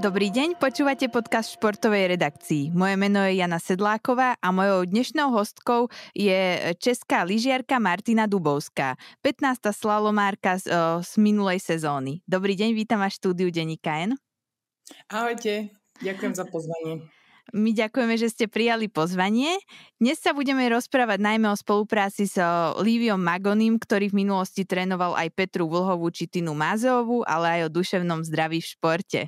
Dobrý deň, počúvate podcast športovej redakcii. Moje meno je Jana Sedláková a mojou dnešnou hostkou je česká lyžiarka Martina Dubovská, 15. slalomárka z, z minulej sezóny. Dobrý deň, vítam vás v štúdiu Denika N. Ahojte, ďakujem za pozvanie. My ďakujeme, že ste prijali pozvanie. Dnes sa budeme rozprávať najmä o spolupráci s Líviom Magonim, ktorý v minulosti trénoval aj Petru Vlhovú či Tinu Mázeovú, ale aj o duševnom zdraví v športe.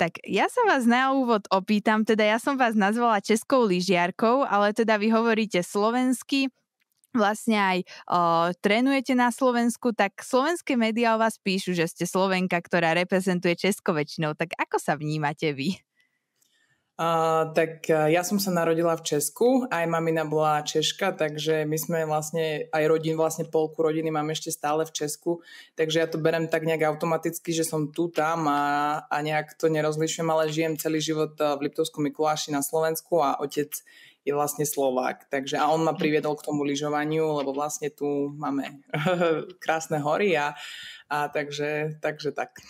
Tak ja sa vás na úvod opýtam, teda ja som vás nazvala českou lyžiarkou, ale teda vy hovoríte slovensky, vlastne aj o, trénujete na Slovensku, tak slovenské médiá o vás píšu, že ste Slovenka, ktorá reprezentuje Česko väčšinou. Tak ako sa vnímate vy? Tak uh, ja som sa narodila v Česku, aj mamina bola Češka, takže my sme vlastne, aj rodin, vlastne polku rodiny máme ešte stále v Česku, takže ja to berem tak nejak automaticky, že som tu, tam a, a nejak to nerozlišujem, ale žijem celý život v Liptovskom Mikuláši na Slovensku a otec je vlastne Slovák. Takže a on ma priviedol k tomu lyžovaniu, lebo vlastne tu máme krásne hory a, a takže, takže tak.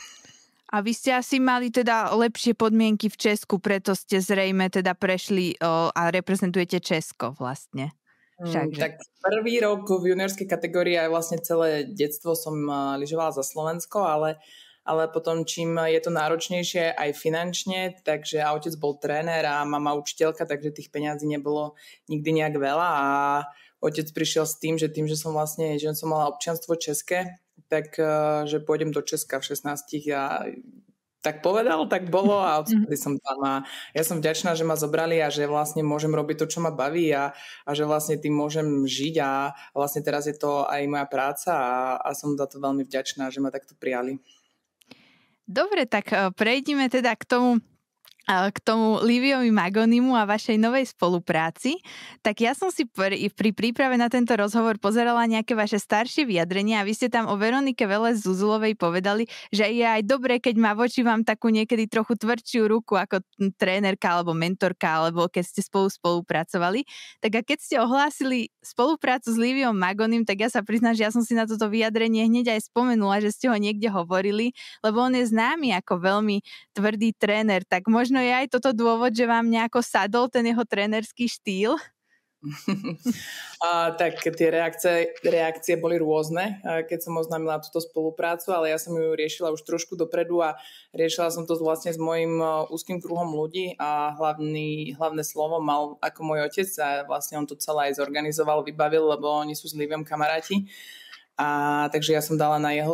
A vy ste asi mali teda lepšie podmienky v Česku, preto ste zrejme teda prešli o, a reprezentujete Česko vlastne. Mm, tak prvý rok v juniorskej kategórii aj vlastne celé detstvo som lyžovala za Slovensko, ale, ale potom čím je to náročnejšie aj finančne, takže a otec bol tréner a mama učiteľka, takže tých peňazí nebolo nikdy nejak veľa a otec prišiel s tým, že tým, že som vlastne, že som mala občianstvo české, tak eh, že pôjdem do Česka v 16 a tak povedal, tak bolo a odtedy som tam a ja som vďačná, že ma zobrali a že vlastne môžem robiť to, čo ma baví a, a že vlastne tým môžem žiť a vlastne teraz je to aj moja práca a, a som za to veľmi vďačná, že ma takto prijali. Dobre, tak eh, prejdime teda k tomu k tomu Liviovi Magonimu a vašej novej spolupráci, tak ja som si pri, pri príprave na tento rozhovor pozerala nejaké vaše staršie vyjadrenia a vy ste tam o Veronike Vele Zuzulovej povedali, že je aj dobré, keď má voči vám takú niekedy trochu tvrdšiu ruku ako trénerka alebo mentorka, alebo keď ste spolu spolupracovali. Tak a keď ste ohlásili spoluprácu s Liviom Magonim, tak ja sa priznám, že ja som si na toto vyjadrenie hneď aj spomenula, že ste ho niekde hovorili, lebo on je známy ako veľmi tvrdý tréner, tak možno možno je aj toto dôvod, že vám nejako sadol ten jeho trénerský štýl? a, tak tie reakcie, reakcie boli rôzne, keď som oznámila túto spoluprácu, ale ja som ju riešila už trošku dopredu a riešila som to vlastne s mojim úzkým kruhom ľudí a hlavný, hlavné slovo mal ako môj otec a vlastne on to celé aj zorganizoval, vybavil, lebo oni sú s Liviom kamaráti. A takže ja som dala na jeho,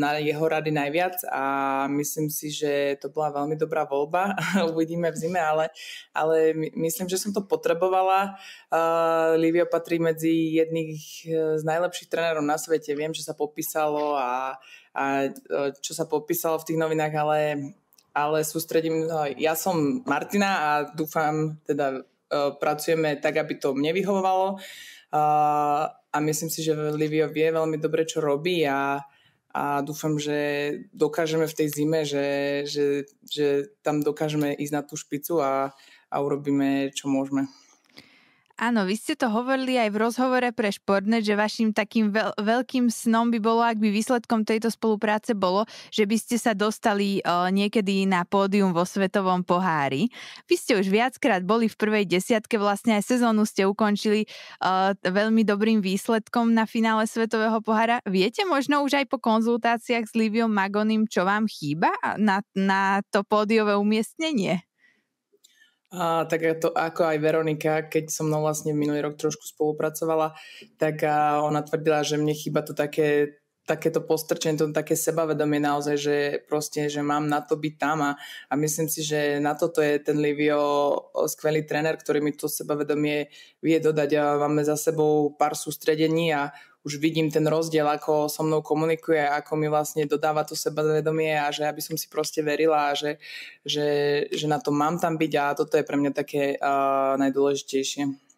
na jeho rady najviac a myslím si, že to bola veľmi dobrá voľba. Uvidíme v zime, ale, ale myslím, že som to potrebovala. Uh, Livio patrí medzi jedných z najlepších trénerov na svete. Viem, že sa popísalo a, a čo sa popísalo v tých novinách, ale, ale sústredím, ja som Martina a dúfam, teda uh, pracujeme tak, aby to mne vyhovovalo. Uh, a myslím si, že Livio vie veľmi dobre, čo robí a, a dúfam, že dokážeme v tej zime, že, že, že tam dokážeme ísť na tú špicu a, a urobíme, čo môžeme. Áno, vy ste to hovorili aj v rozhovore pre Športnet, že vašim takým veľ, veľkým snom by bolo, ak by výsledkom tejto spolupráce bolo, že by ste sa dostali o, niekedy na pódium vo Svetovom pohári. Vy ste už viackrát boli v prvej desiatke, vlastne aj sezónu ste ukončili o, veľmi dobrým výsledkom na finále Svetového pohára. Viete možno už aj po konzultáciách s Liviom Magonim, čo vám chýba na, na to pódiové umiestnenie? A, tak to ako aj Veronika, keď som mnou vlastne minulý rok trošku spolupracovala, tak a ona tvrdila, že mne chýba to také takéto postrčenie, to také sebavedomie naozaj, že proste, že mám na to byť tam a, a myslím si, že na toto je ten Livio skvelý tréner, ktorý mi to sebavedomie vie dodať a máme za sebou pár sústredení a už vidím ten rozdiel, ako so mnou komunikuje, ako mi vlastne dodáva to sebavedomie a že aby som si proste verila a že, že, že na to mám tam byť a toto je pre mňa také uh, najdôležitejšie.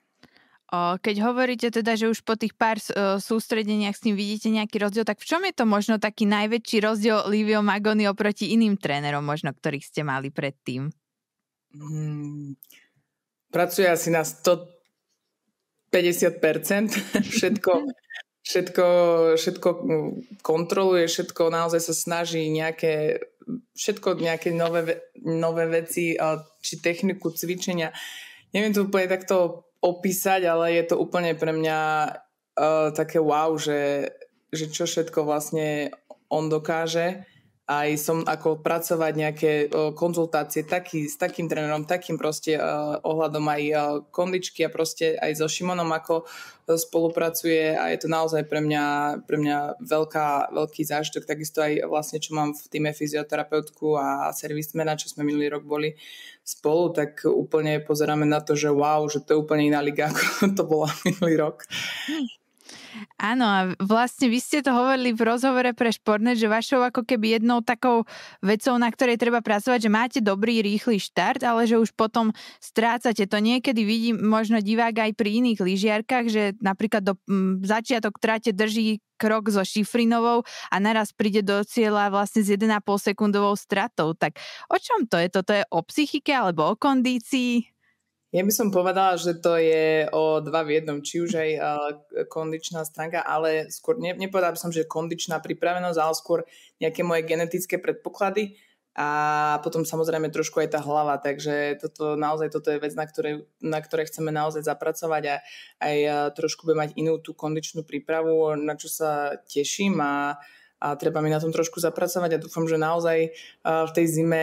Keď hovoríte teda, že už po tých pár sústredeniach s tým vidíte nejaký rozdiel, tak v čom je to možno taký najväčší rozdiel Livio Magoni oproti iným trénerom, možno ktorých ste mali predtým? Hmm, pracuje asi na 150%. všetko, všetko, všetko kontroluje, všetko naozaj sa snaží nejaké všetko nejaké nové, nové veci, či techniku, cvičenia. Neviem to úplne takto opísať, ale je to úplne pre mňa uh, také wow, že, že čo všetko vlastne on dokáže aj som ako pracovať nejaké konzultácie taký, s takým trénerom, takým proste uh, ohľadom aj uh, kondičky a proste aj so Šimonom ako spolupracuje a je to naozaj pre mňa, pre mňa veľká, veľký zážitok. Takisto aj vlastne, čo mám v týme fyzioterapeutku a servismena, čo sme minulý rok boli spolu, tak úplne pozeráme na to, že wow, že to je úplne iná liga, ako to bola minulý rok. Áno, a vlastne vy ste to hovorili v rozhovore pre Špornet, že vašou ako keby jednou takou vecou, na ktorej treba pracovať, že máte dobrý, rýchly štart, ale že už potom strácate. To niekedy vidím možno divák aj pri iných lyžiarkách, že napríklad do m, začiatok trate drží krok so Šifrinovou a naraz príde do cieľa vlastne s 1,5 sekundovou stratou. Tak o čom to je? Toto je o psychike alebo o kondícii? Ja by som povedala, že to je o dva v jednom, či už aj kondičná stránka, ale skôr, ne, nepovedala by som, že kondičná pripravenosť, ale skôr nejaké moje genetické predpoklady a potom samozrejme trošku aj tá hlava, takže toto naozaj toto je vec, na ktorej, na ktorej chceme naozaj zapracovať a aj trošku bude mať inú tú kondičnú prípravu, na čo sa teším a a treba mi na tom trošku zapracovať a dúfam, že naozaj v tej zime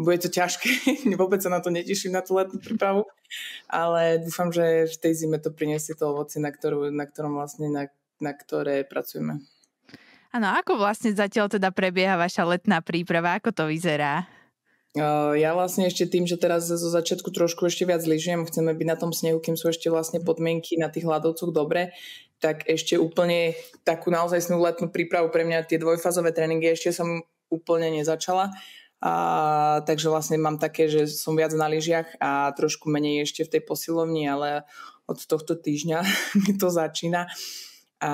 bude to ťažké. Vôbec sa na to neteším, na tú letnú prípravu, ale dúfam, že v tej zime to priniesie to ovoci, na, ktorú, na ktorom vlastne, na, na ktoré pracujeme. Áno, ako vlastne zatiaľ teda prebieha vaša letná príprava? Ako to vyzerá? Ja vlastne ešte tým, že teraz zo začiatku trošku ešte viac lyžujem, chceme byť na tom snehu, kým sú ešte vlastne podmienky na tých hľadovcoch dobre, tak ešte úplne takú naozaj snú letnú prípravu pre mňa tie dvojfázové tréningy ešte som úplne nezačala. A, takže vlastne mám také, že som viac na lyžiach a trošku menej ešte v tej posilovni, ale od tohto týždňa mi to začína. A,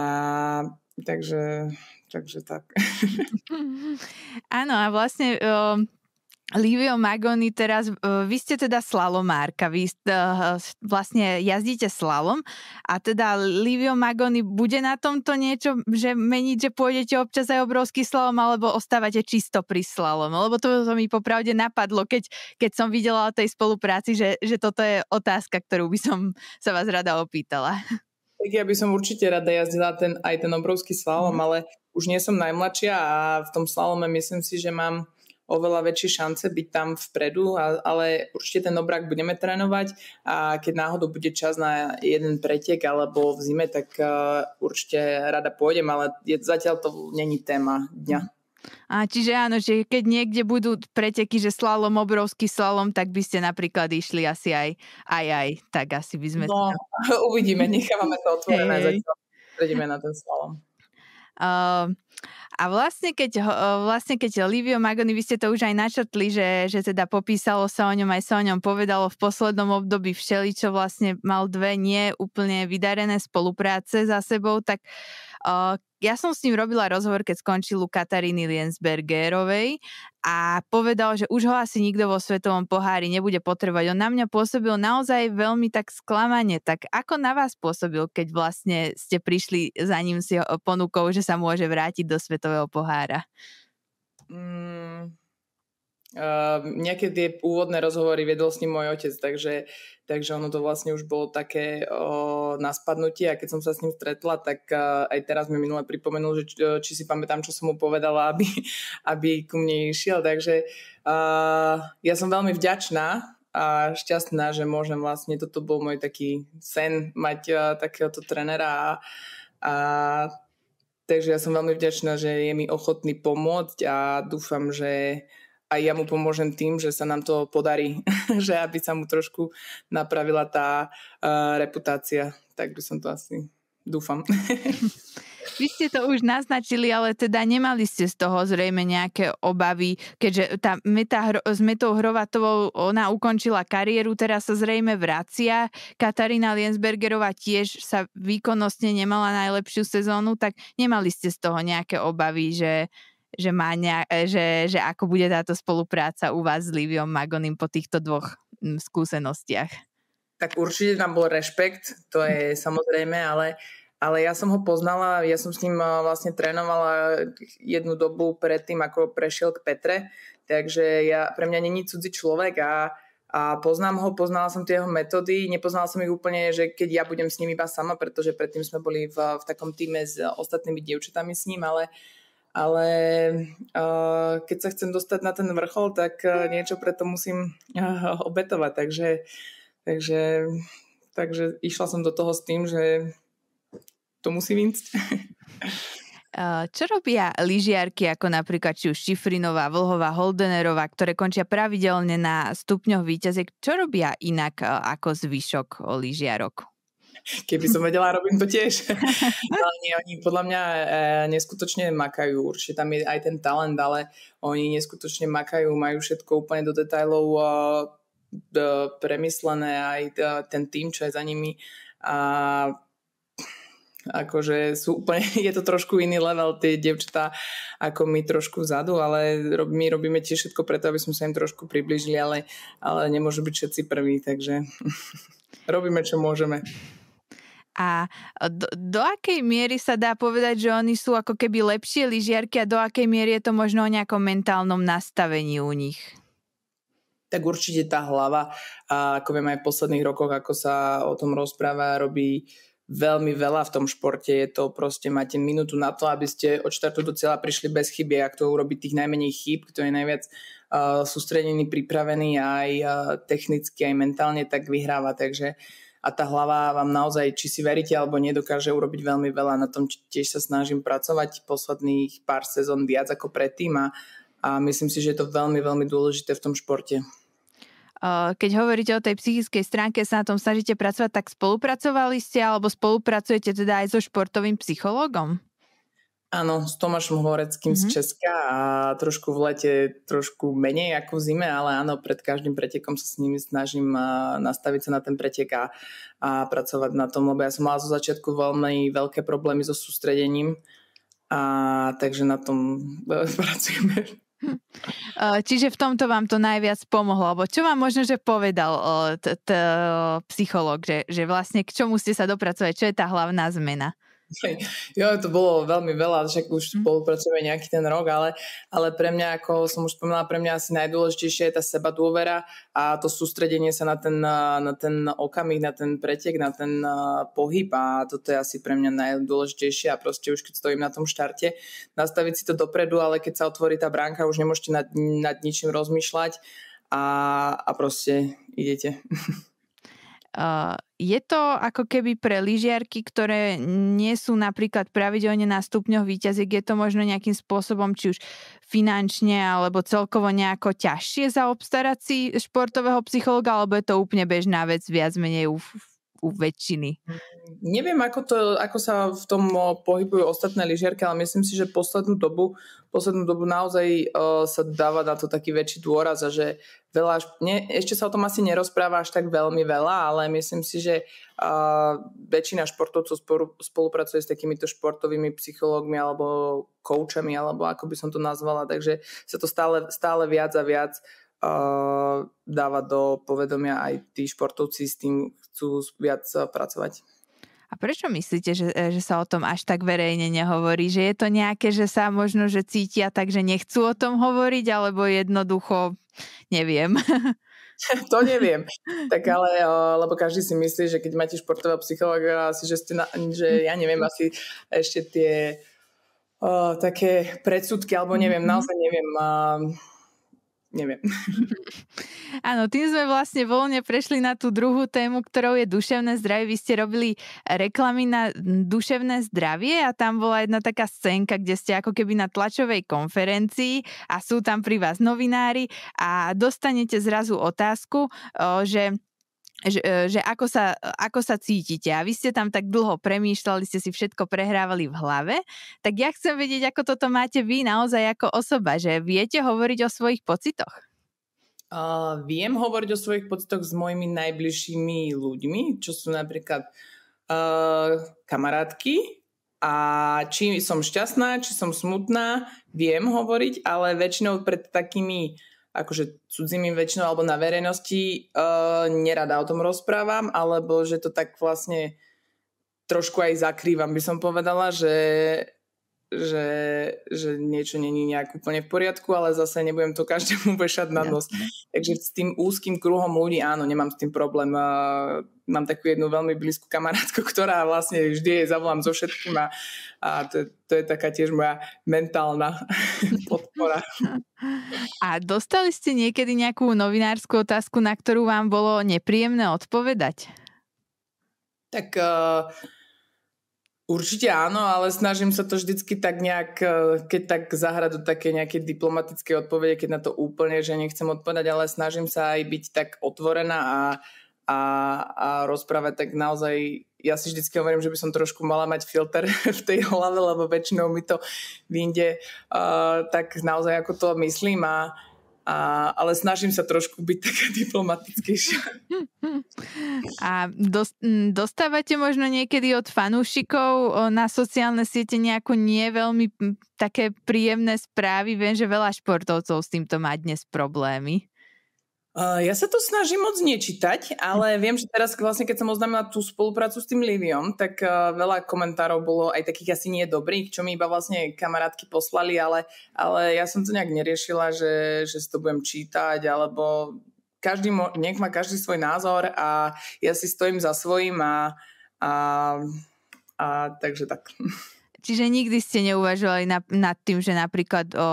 takže, takže tak. Áno a vlastne Livio Magoni, teraz uh, vy ste teda slalomárka, vy uh, vlastne jazdíte slalom a teda Livio Magoni bude na tomto niečo, že meniť, že pôjdete občas aj obrovský slalom alebo ostávate čisto pri slalom? Lebo to, to mi popravde napadlo, keď, keď som videla o tej spolupráci, že, že toto je otázka, ktorú by som sa vás rada opýtala. Tak ja by som určite rada jazdila ten, aj ten obrovský slalom, mm. ale už nie som najmladšia a v tom slalome myslím si, že mám oveľa väčšie šance byť tam vpredu, ale určite ten obrák budeme trénovať a keď náhodou bude čas na jeden pretek alebo v zime, tak uh, určite rada pôjdem, ale je, zatiaľ to není téma dňa. A čiže áno, že keď niekde budú preteky, že slalom, obrovský slalom, tak by ste napríklad išli asi aj aj, aj tak asi by sme... No, uvidíme, nechávame to otvorené hey. zatiaľ. Prejdeme na ten slalom. Uh, a vlastne keď, vlastne keď Livio Magoni, vy ste to už aj načrtli, že, že teda popísalo sa o ňom, aj sa o ňom povedalo v poslednom období všeli, čo vlastne mal dve nie úplne vydarené spolupráce za sebou, tak uh, ja som s ním robila rozhovor, keď skončil u Kataríny Liensbergerovej a povedal, že už ho asi nikto vo svetovom pohári nebude potrebovať. On na mňa pôsobil naozaj veľmi tak sklamane. Tak ako na vás pôsobil, keď vlastne ste prišli za ním si ponukou, že sa môže vrátiť do svetového pohára? Mm, Uh, nejaké tie úvodné rozhovory viedol s ním môj otec, takže, takže ono to vlastne už bolo také uh, na a keď som sa s ním stretla, tak uh, aj teraz mi minule pripomenul, že či, či si pamätám, čo som mu povedala, aby, aby ku mne išiel, takže uh, ja som veľmi vďačná a šťastná, že môžem vlastne, toto bol môj taký sen mať uh, takéhoto trenera a, a takže ja som veľmi vďačná, že je mi ochotný pomôcť a dúfam, že a ja mu pomôžem tým, že sa nám to podarí, že aby sa mu trošku napravila tá uh, reputácia. Tak by som to asi dúfam. Vy ste to už naznačili, ale teda nemali ste z toho zrejme nejaké obavy, keďže tá meta, s Metou Hrovatovou ona ukončila kariéru, teraz sa zrejme vracia. Katarína Liensbergerová tiež sa výkonnostne nemala najlepšiu sezónu, tak nemali ste z toho nejaké obavy, že, že, má nejak, e, že, že ako bude táto spolupráca u vás s Liviom Magonim po týchto dvoch skúsenostiach? Tak určite tam bol rešpekt, to je samozrejme, ale ale ja som ho poznala, ja som s ním vlastne trénovala jednu dobu predtým, ako prešiel k Petre, takže ja, pre mňa není cudzí človek a, a poznám ho, poznala som tie jeho metódy, nepoznala som ich úplne, že keď ja budem s ním iba sama, pretože predtým sme boli v, v takom týme s ostatnými dievčatami s ním, ale ale uh, keď sa chcem dostať na ten vrchol, tak uh, niečo preto musím uh, obetovať, takže, takže, takže išla som do toho s tým, že to musí výjsť. Čo robia lyžiarky ako napríklad či už Šifrinová, Vlhová, Holdenerová, ktoré končia pravidelne na stupňoch výťaziek? Čo robia inak ako zvyšok lyžiarok? Keby som vedela, robím to tiež. ale nie, oni podľa mňa e, neskutočne makajú. Určite tam je aj ten talent, ale oni neskutočne makajú, majú všetko úplne do detajlov e, premyslené, aj ten tým, čo je za nimi. A akože sú úplne, je to trošku iný level, tie devčatá ako my trošku vzadu, ale my robíme tiež všetko preto, aby sme sa im trošku približili, ale, ale nemôžu byť všetci prví, takže robíme, čo môžeme. A do, do akej miery sa dá povedať, že oni sú ako keby lepšie lyžiarky a do akej miery je to možno o nejakom mentálnom nastavení u nich? Tak určite tá hlava, a ako vieme aj v posledných rokoch, ako sa o tom rozpráva, robí veľmi veľa v tom športe. Je to proste, máte minútu na to, aby ste od štartu do cieľa prišli bez chyby. Ak to urobí tých najmenej chyb, kto je najviac uh, sústredený, pripravený aj uh, technicky, aj mentálne, tak vyhráva. Takže a tá hlava vám naozaj, či si veríte alebo nedokáže urobiť veľmi veľa. Na tom tiež sa snažím pracovať posledných pár sezón viac ako predtým a, a myslím si, že je to veľmi, veľmi dôležité v tom športe. Keď hovoríte o tej psychickej stránke, sa na tom snažíte pracovať, tak spolupracovali ste alebo spolupracujete teda aj so športovým psychológom? Áno, s Tomášom Horeckým mm-hmm. z mhm. Česka a trošku v lete, trošku menej ako v zime, ale áno, pred každým pretekom sa s nimi snažím nastaviť sa na ten pretek a, a pracovať na tom, lebo ja som mala zo začiatku veľmi veľké problémy so sústredením a takže na tom pracujeme. Čiže v tomto vám to najviac pomohlo, alebo čo vám možno, že povedal psychológ, že, že vlastne k čomu ste sa dopracovali, čo je tá hlavná zmena? Jo, to bolo veľmi veľa, však už mhm. spolupracujeme nejaký ten rok, ale, ale pre mňa, ako som už spomínala, pre mňa asi najdôležitejšie je tá seba dôvera a to sústredenie sa na ten, na ten okamih, na ten pretek, na ten pohyb a toto je asi pre mňa najdôležitejšie a proste už keď stojím na tom štarte, nastaviť si to dopredu, ale keď sa otvorí tá bránka, už nemôžete nad, nad ničím rozmýšľať a, a proste idete. Uh, je to ako keby pre lyžiarky, ktoré nie sú napríklad pravidelne na stupňoch výťaziek, je to možno nejakým spôsobom, či už finančne alebo celkovo nejako ťažšie zaobstarať si športového psychologa, alebo je to úplne bežná vec viac menej u, u väčšiny? Neviem, ako, to, ako sa v tom pohybujú ostatné lyžiarky, ale myslím si, že poslednú dobu, poslednú dobu naozaj uh, sa dáva na to taký väčší dôraz a že veľa, ne, ešte sa o tom asi nerozpráva až tak veľmi veľa, ale myslím si, že uh, väčšina športovcov spolu, spolupracuje s takýmito športovými psychológmi alebo koučami, alebo ako by som to nazvala, takže sa to stále, stále viac a viac uh, dáva do povedomia aj tí športovci s tým chcú viac pracovať. A prečo myslíte, že, e, že sa o tom až tak verejne nehovorí? Že je to nejaké, že sa možno, že cítia tak, že nechcú o tom hovoriť, alebo jednoducho neviem. to neviem. Tak ale, lebo každý si myslí, že keď máte športového psychologa, asi, že, ste na, že ja neviem, asi ešte tie o, také predsudky, alebo neviem, mm-hmm. naozaj neviem. Uh, neviem. Áno, tým sme vlastne voľne prešli na tú druhú tému, ktorou je duševné zdravie. Vy ste robili reklamy na duševné zdravie a tam bola jedna taká scénka, kde ste ako keby na tlačovej konferencii a sú tam pri vás novinári a dostanete zrazu otázku, že že, e, že ako, sa, ako sa cítite. A vy ste tam tak dlho premýšľali, ste si všetko prehrávali v hlave. Tak ja chcem vedieť, ako toto máte vy naozaj ako osoba, že viete hovoriť o svojich pocitoch? Uh, viem hovoriť o svojich pocitoch s mojimi najbližšími ľuďmi, čo sú napríklad uh, kamarátky, a či som šťastná, či som smutná, viem hovoriť, ale väčšinou pred takými akože cudzími väčšinou alebo na verejnosti uh, nerada o tom rozprávam, alebo že to tak vlastne trošku aj zakrývam, by som povedala, že, že, že niečo není nejak úplne v poriadku, ale zase nebudem to každému vešať na nos. Takže s tým úzkým kruhom ľudí áno, nemám s tým problém. Mám takú jednu veľmi blízku kamarátku, ktorá vlastne vždy jej zavolám so všetkým a, a to, to je taká tiež moja mentálna podpora. A dostali ste niekedy nejakú novinárskú otázku, na ktorú vám bolo nepríjemné odpovedať? Tak uh, Určite áno, ale snažím sa to vždycky tak nejak, e, keď tak zahrať do také nejaké diplomatické odpovede, keď na to úplne, že nechcem odpovedať, ale snažím sa aj byť tak otvorená a, a, a rozprávať tak naozaj, ja si vždycky hovorím, že by som trošku mala mať filter v tej hlave, lebo väčšinou mi to vyjde uh, tak naozaj ako to myslím a, a, ale snažím sa trošku byť taká diplomatickejšia. A dostávate možno niekedy od fanúšikov na sociálne siete nejakú nie veľmi také príjemné správy? Viem, že veľa športovcov s týmto má dnes problémy. Ja sa to snažím moc nečítať, ale viem, že teraz vlastne, keď som oznámila tú spoluprácu s tým Liviom, tak veľa komentárov bolo aj takých asi nie dobrých, čo mi iba vlastne kamarátky poslali, ale, ale ja som to nejak neriešila, že, že si to budem čítať, alebo každý, nech má každý svoj názor a ja si stojím za svojím a, a, a takže tak. Čiže nikdy ste neuvažovali na, nad tým, že napríklad o,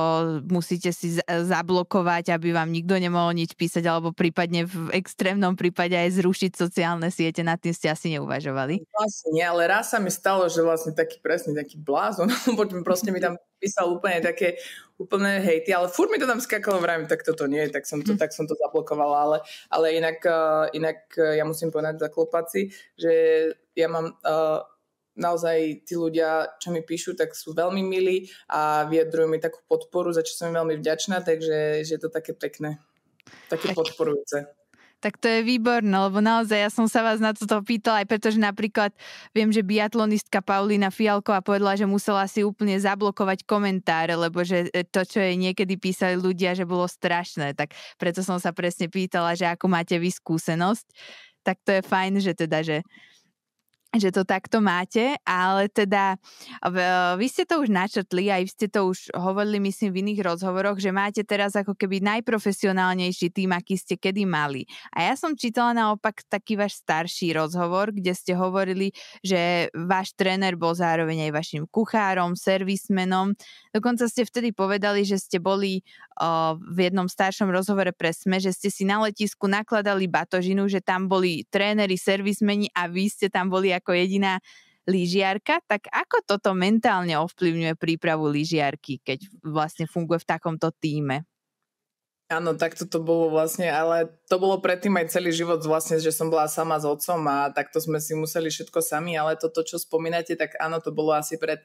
musíte si zablokovať, aby vám nikto nemohol nič písať, alebo prípadne v extrémnom prípade aj zrušiť sociálne siete, nad tým ste asi neuvažovali? Vlastne nie, ale raz sa mi stalo, že vlastne taký presný, taký blázon, proste mi tam písal úplne také úplné hejty, ale furt mi to tam skakalo, vrajím, tak toto nie, tak som to, hm. tak som to zablokovala, ale, ale inak, uh, inak uh, ja musím povedať za klopaci, že ja mám uh, naozaj tí ľudia, čo mi píšu, tak sú veľmi milí a vyjadrujú mi takú podporu, za čo som veľmi vďačná, takže že je to také pekné, také tak. podporujúce. Tak to je výborné, lebo naozaj ja som sa vás na toto pýtala aj preto, že napríklad viem, že biatlonistka Paulina Fialková povedala, že musela si úplne zablokovať komentáre, lebo že e, to, čo jej niekedy písali ľudia, že bolo strašné. Tak preto som sa presne pýtala, že ako máte vy skúsenosť. Tak to je fajn, že teda, že že to takto máte, ale teda vy ste to už načrtli, aj ste to už hovorili, myslím, v iných rozhovoroch, že máte teraz ako keby najprofesionálnejší tým, aký ste kedy mali. A ja som čítala naopak taký váš starší rozhovor, kde ste hovorili, že váš tréner bol zároveň aj vašim kuchárom, servismenom. Dokonca ste vtedy povedali, že ste boli o, v jednom staršom rozhovore pre SME, že ste si na letisku nakladali batožinu, že tam boli tréneri, servismeni a vy ste tam boli ako jediná lyžiarka, tak ako toto mentálne ovplyvňuje prípravu lyžiarky, keď vlastne funguje v takomto týme? Áno, tak to bolo vlastne, ale to bolo predtým aj celý život vlastne, že som bola sama s otcom a takto sme si museli všetko sami, ale toto, čo spomínate, tak áno, to bolo asi pred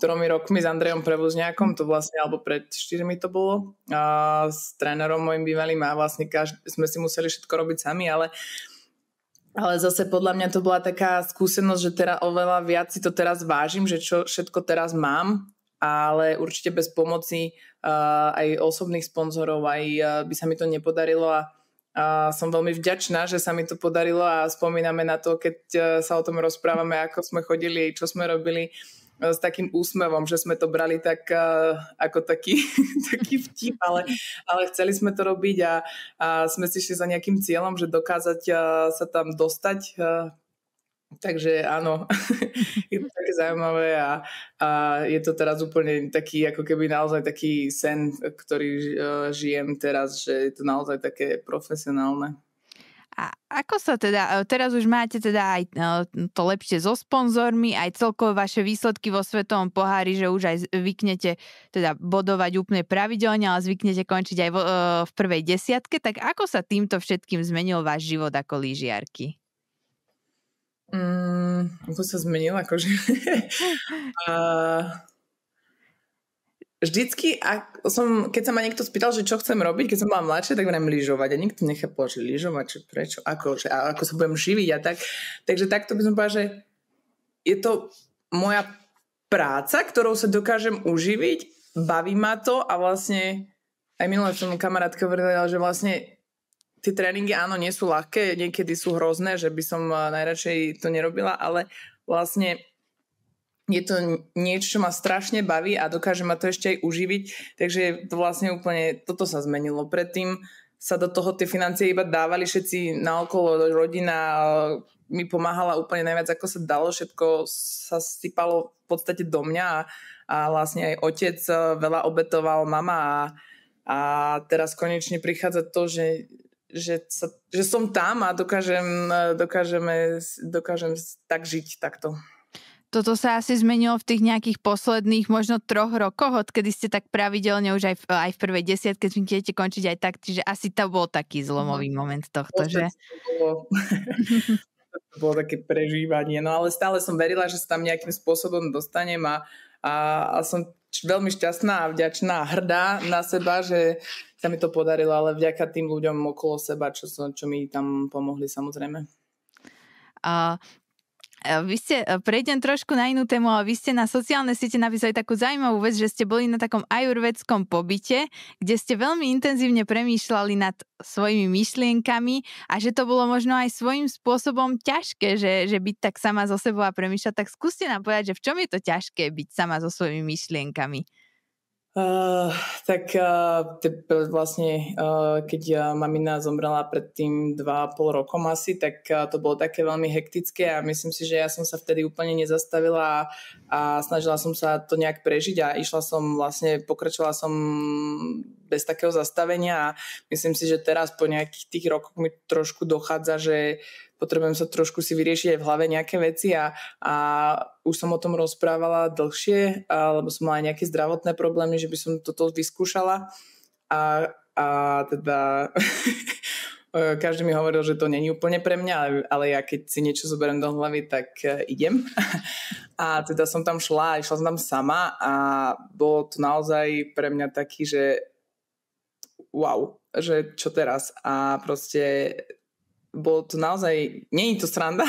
tromi rokmi s Andrejom Prevozňákom, to vlastne, alebo pred štyrmi to bolo, a s trénerom mojim bývalým a vlastne každý, sme si museli všetko robiť sami, ale ale zase podľa mňa to bola taká skúsenosť, že teda oveľa viac si to teraz vážim, že čo všetko teraz mám, ale určite bez pomoci uh, aj osobných sponzorov, aj uh, by sa mi to nepodarilo a a som veľmi vďačná, že sa mi to podarilo a spomíname na to, keď uh, sa o tom rozprávame, ako sme chodili, čo sme robili s takým úsmevom, že sme to brali tak uh, ako taký, taký vtip, ale, ale chceli sme to robiť a, a sme si šli za nejakým cieľom, že dokázať uh, sa tam dostať. Uh, takže áno, je to také zaujímavé a, a je to teraz úplne taký, ako keby naozaj taký sen, ktorý žijem teraz, že je to naozaj také profesionálne. A ako sa teda, e, teraz už máte teda aj e, to lepšie so sponzormi, aj celkovo vaše výsledky vo Svetovom pohári, že už aj zvyknete teda bodovať úplne pravidelne, ale zvyknete končiť aj v, e, v prvej desiatke, tak ako sa týmto všetkým zmenil váš život ako lyžiarky? Mm, ako sa zmenil akože? uh, vždycky, ak som, keď sa ma niekto spýtal, že čo chcem robiť, keď som bola mladšia, tak budem lyžovať. A nikto nechápal, že lyžovať, čo prečo, ako, že, a ako sa budem živiť a tak. Takže takto by som povedala, že je to moja práca, ktorou sa dokážem uživiť, baví ma to a vlastne aj minulé som kamarátka hovorila, že vlastne tie tréningy áno, nie sú ľahké, niekedy sú hrozné, že by som najradšej to nerobila, ale vlastne je to niečo, čo ma strašne baví a dokáže ma to ešte aj uživiť, takže to vlastne úplne, toto sa zmenilo. Predtým sa do toho tie financie iba dávali všetci naokolo, rodina mi pomáhala úplne najviac, ako sa dalo, všetko sa sypalo v podstate do mňa a, a vlastne aj otec e, veľa obetoval, mama a, a teraz konečne prichádza to, že, že, sa, že som tam a dokážem, e, dokážeme, dokážem tak žiť takto. Toto sa asi zmenilo v tých nejakých posledných možno troch rokoch, odkedy ste tak pravidelne už aj v, aj v prvej desiatke zvyknete končiť aj tak, čiže asi to bol taký zlomový mhm. moment tohto, že? To bolo, to bolo také prežívanie, no ale stále som verila, že sa tam nejakým spôsobom dostanem a, a, a som veľmi šťastná a vďačná a hrdá na seba, že sa mi to podarilo, ale vďaka tým ľuďom okolo seba, čo, čo mi tam pomohli samozrejme. Uh, vy ste, e, prejdem trošku na inú tému, ale vy ste na sociálne siete napísali takú zaujímavú vec, že ste boli na takom ajurvedskom pobyte, kde ste veľmi intenzívne premýšľali nad svojimi myšlienkami a že to bolo možno aj svojím spôsobom ťažké, že, že byť tak sama so sebou a premýšľať. Tak skúste nám povedať, že v čom je to ťažké byť sama so svojimi myšlienkami? Uh, tak uh, vlastne, uh, keď uh, mamina zomrela pred tým 2,5 rokom asi, tak uh, to bolo také veľmi hektické a myslím si, že ja som sa vtedy úplne nezastavila a, a snažila som sa to nejak prežiť a išla som vlastne, pokračovala som bez takého zastavenia a myslím si, že teraz po nejakých tých rokoch mi trošku dochádza, že potrebujem sa trošku si vyriešiť aj v hlave nejaké veci a, a už som o tom rozprávala dlhšie, lebo som mala nejaké zdravotné problémy, že by som toto vyskúšala a, a teda každý mi hovoril, že to není úplne pre mňa, ale, ale ja keď si niečo zoberiem do hlavy, tak uh, idem. A teda som tam šla, išla som tam sama a bolo to naozaj pre mňa taký, že wow, že čo teraz? A proste bolo to naozaj, je to sranda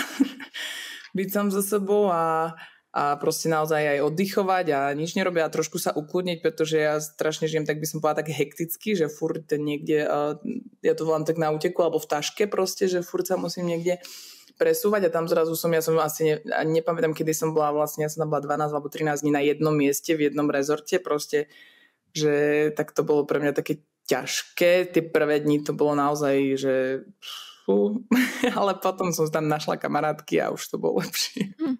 byť sám so sebou a, a proste naozaj aj oddychovať a nič nerobiť a trošku sa ukludniť, pretože ja strašne žijem, tak by som povedala tak hekticky, že furt niekde, ja to volám tak na úteku alebo v taške proste, že furt sa musím niekde presúvať a tam zrazu som, ja som asi ne, nepamätám, kedy som bola vlastne, ja som tam bola 12 alebo 13 dní na jednom mieste, v jednom rezorte, proste, že tak to bolo pre mňa také ťažké, tie prvé dni to bolo naozaj, že fú, ale potom som tam našla kamarátky a už to bolo lepšie. Hm.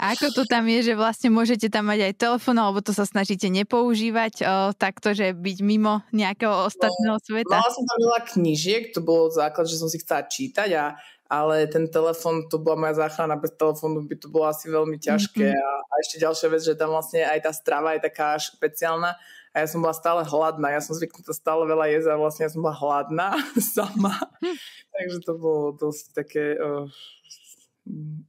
A ako to tam je, že vlastne môžete tam mať aj telefón, alebo to sa snažíte nepoužívať o, takto, že byť mimo nejakého ostatného no, sveta? Mala som tam veľa knižiek, to bolo základ, že som si chcela čítať a ale ten telefon, to bola moja záchrana, bez telefónu by to bolo asi veľmi ťažké mm-hmm. a, a ešte ďalšia vec, že tam vlastne aj tá strava je taká špeciálna, a ja som bola stále hladná. Ja som zvyknutá stále veľa jesť a vlastne ja som bola hladná sama. Hm. Takže to bolo dosť také... Uh,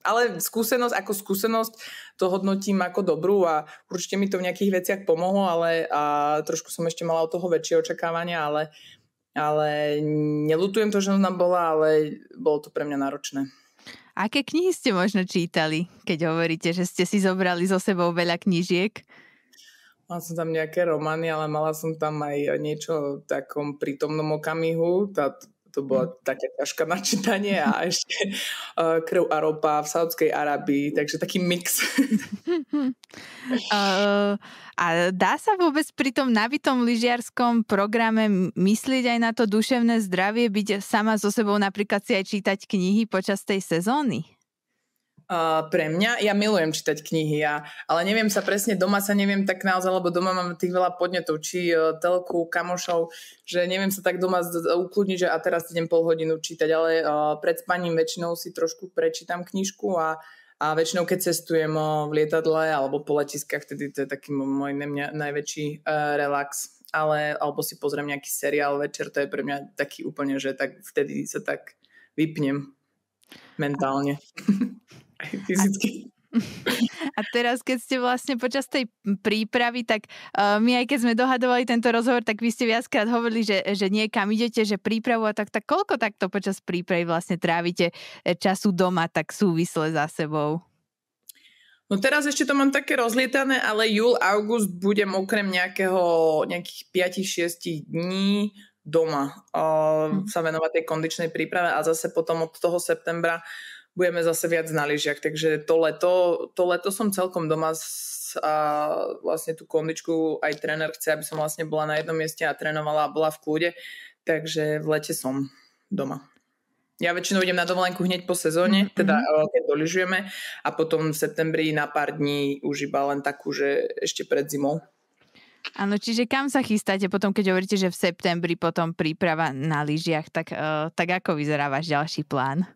ale skúsenosť ako skúsenosť to hodnotím ako dobrú a určite mi to v nejakých veciach pomohlo, ale a trošku som ešte mala od toho väčšie očakávania, ale, ale nelutujem to, že tam bola, ale bolo to pre mňa náročné. Aké knihy ste možno čítali, keď hovoríte, že ste si zobrali so sebou veľa knižiek? Mala som tam nejaké romány, ale mala som tam aj niečo v takom prítomnom okamihu. Tá, to bola mm. také ťažká načítanie a ešte uh, krv a ropa v Saudskej Arabii, takže taký mix. uh, a dá sa vôbec pri tom nabitom lyžiarskom programe myslieť aj na to duševné zdravie, byť sama so sebou napríklad si aj čítať knihy počas tej sezóny? Uh, pre mňa, ja milujem čítať knihy, ja, ale neviem sa presne, doma sa neviem tak naozaj, lebo doma mám tých veľa podnetov, či uh, telku, kamošov, že neviem sa tak doma ukludniť, že a teraz idem pol hodinu čítať, ale uh, pred spaním väčšinou si trošku prečítam knižku a, a väčšinou keď cestujem uh, v lietadle alebo po letiskách, vtedy to je taký môj mňa, najväčší uh, relax, ale alebo si pozriem nejaký seriál večer, to je pre mňa taký úplne, že tak vtedy sa tak vypnem mentálne. fyzicky. A teraz, keď ste vlastne počas tej prípravy, tak uh, my aj keď sme dohadovali tento rozhovor, tak vy ste viackrát hovorili, že, že niekam idete, že prípravu a tak, tak koľko takto počas prípravy vlastne trávite e, času doma tak súvisle za sebou? No teraz ešte to mám také rozlietané, ale júl, august budem okrem nejakého, nejakých 5-6 dní doma uh, sa venovať tej kondičnej príprave a zase potom od toho septembra budeme zase viac na lyžiach. Takže to leto, to leto som celkom doma a vlastne tú kondičku aj tréner chce, aby som vlastne bola na jednom mieste a trénovala a bola v kľude. Takže v lete som doma. Ja väčšinou idem na dovolenku hneď po sezóne, mm-hmm. teda eh, keď doližujeme a potom v septembri na pár dní už iba len takú, že ešte pred zimou. Áno, čiže kam sa chystáte potom, keď hovoríte, že v septembri potom príprava na lyžiach, tak, uh, tak ako vyzerá váš ďalší plán?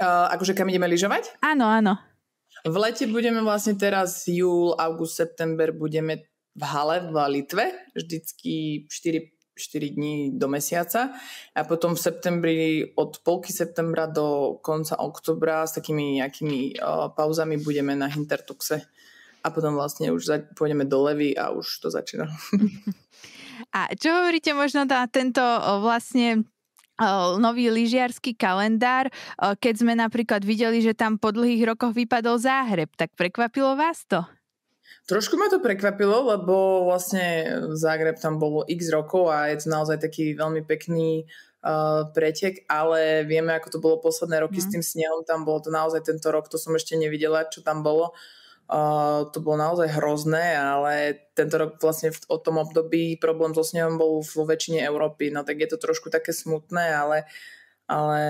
Uh, akože kam ideme lyžovať? Áno, áno. V lete budeme vlastne teraz júl, august, september budeme v hale v Litve, vždycky 4 4 dní do mesiaca a potom v septembri od polky septembra do konca oktobra s takými nejakými uh, pauzami budeme na Hintertuxe a potom vlastne už za- pôjdeme do Levy a už to začína. A čo hovoríte možno na tento vlastne nový lyžiarský kalendár, keď sme napríklad videli, že tam po dlhých rokoch vypadol záhreb, tak prekvapilo vás to? Trošku ma to prekvapilo, lebo vlastne Zagreb tam bolo x rokov a je to naozaj taký veľmi pekný uh, pretek, ale vieme, ako to bolo posledné roky mm. s mhm. tým snehom, tam bolo to naozaj tento rok, to som ešte nevidela, čo tam bolo. Uh, to bolo naozaj hrozné, ale tento rok vlastne v, o tom období problém so snehom bol vo väčšine Európy, no tak je to trošku také smutné, ale ale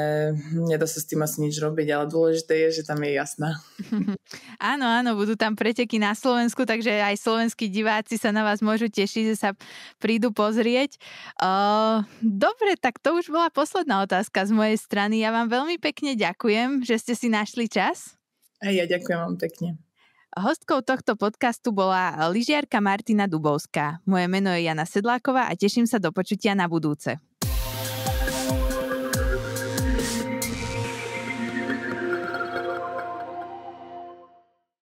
nedá sa s tým asi nič robiť, ale dôležité je, že tam je jasná. áno, áno, budú tam preteky na Slovensku, takže aj slovenskí diváci sa na vás môžu tešiť, že sa prídu pozrieť. Uh, dobre, tak to už bola posledná otázka z mojej strany. Ja vám veľmi pekne ďakujem, že ste si našli čas. A ja ďakujem vám pekne. Hostkou tohto podcastu bola lyžiarka Martina Dubovská. Moje meno je Jana Sedláková a teším sa do počutia na budúce.